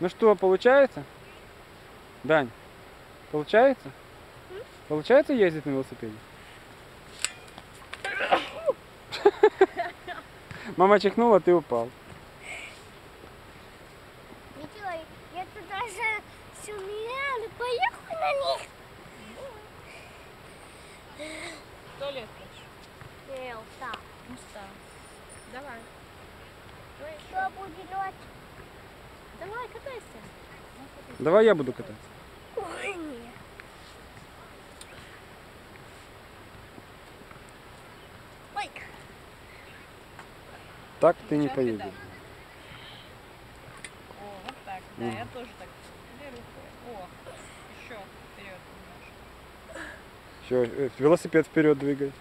Ну что, получается? Дань, получается? Получается ездить на велосипеде? Мама чихнула, ты упал. Ничего, я туда же сумела, поехала на них. В туалет хочешь? Я устал. Устал. Давай. Что будет ночь? Давай, катайся. Давай я буду кататься. Ой, нет. Ой, Так ты не поедешь. О, вот так. Да, я тоже так. О, еще вперед немножко. Все, велосипед вперед двигай.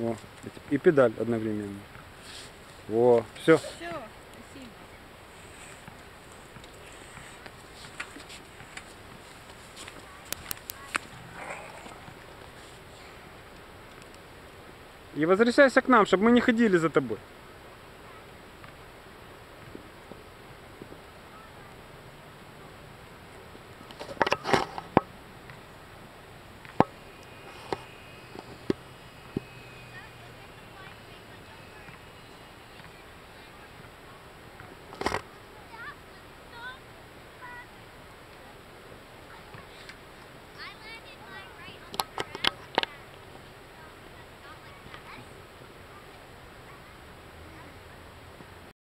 О, и педаль одновременно. О, все. Все, И возвращайся к нам, чтобы мы не ходили за тобой.